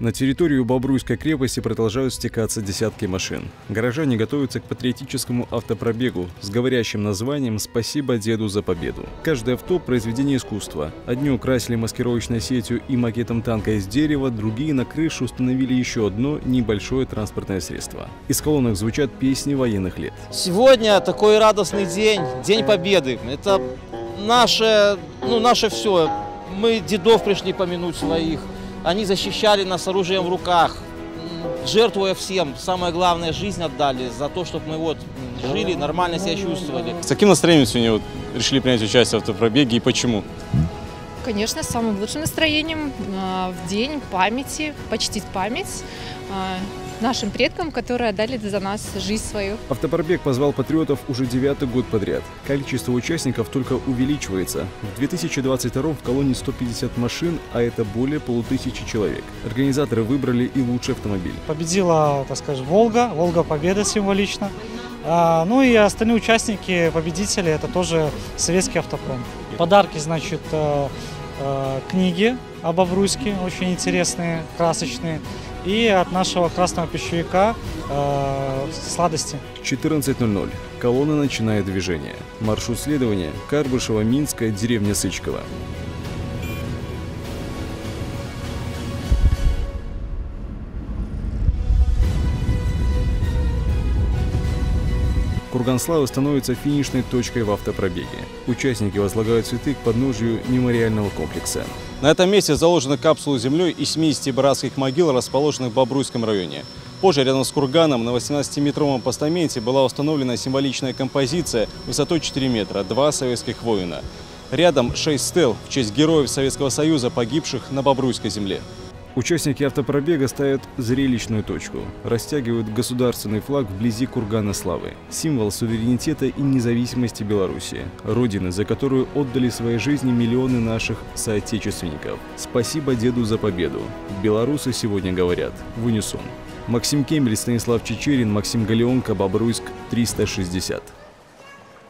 На территорию Бобруйской крепости продолжают стекаться десятки машин. Горожане готовятся к патриотическому автопробегу с говорящим названием «Спасибо деду за победу». Каждое авто – произведение искусства. Одни украсили маскировочной сетью и макетом танка из дерева, другие на крышу установили еще одно небольшое транспортное средство. Из колонок звучат песни военных лет. Сегодня такой радостный день, День Победы. Это наше, ну, наше все. Мы дедов пришли помянуть своих. Они защищали нас с оружием в руках, жертвуя всем. Самое главное, жизнь отдали за то, чтобы мы вот жили, нормально себя чувствовали. С каким настроением сегодня вот решили принять участие в автопробеге и почему? Конечно, с самым лучшим настроением а, в день памяти, почтить память а, нашим предкам, которые отдали за нас жизнь свою. Автопробег позвал патриотов уже девятый год подряд. Количество участников только увеличивается. В 2022 в колонии 150 машин, а это более полутысячи человек. Организаторы выбрали и лучший автомобиль. Победила, так скажем, Волга, Волга Победа символично. А, Ну и остальные участники, победители, это тоже советский автопром. Подарки, значит, э, э, книги об Авруйске, очень интересные, красочные. И от нашего красного пищевика э, сладости. 14.00. Колонна начинает движение. Маршрут следования – Карбышево, Минская, деревня Сычково. Курган Славы становится финишной точкой в автопробеге. Участники возлагают цветы к подножию мемориального комплекса. На этом месте заложена капсула землей из 70 братских могил, расположенных в Бобруйском районе. Позже рядом с курганом на 18-метровом постаменте была установлена символичная композиция высотой 4 метра, два советских воина. Рядом шесть стел в честь героев Советского Союза, погибших на Бобруйской земле. Участники автопробега ставят зрелищную точку. Растягивают государственный флаг вблизи Кургана Славы. Символ суверенитета и независимости Беларуси. Родины, за которую отдали свои жизни миллионы наших соотечественников. Спасибо деду за победу. Белорусы сегодня говорят в унисон. Максим Кемель, Станислав Чечерин, Максим Галеонко, Бобруйск, 360.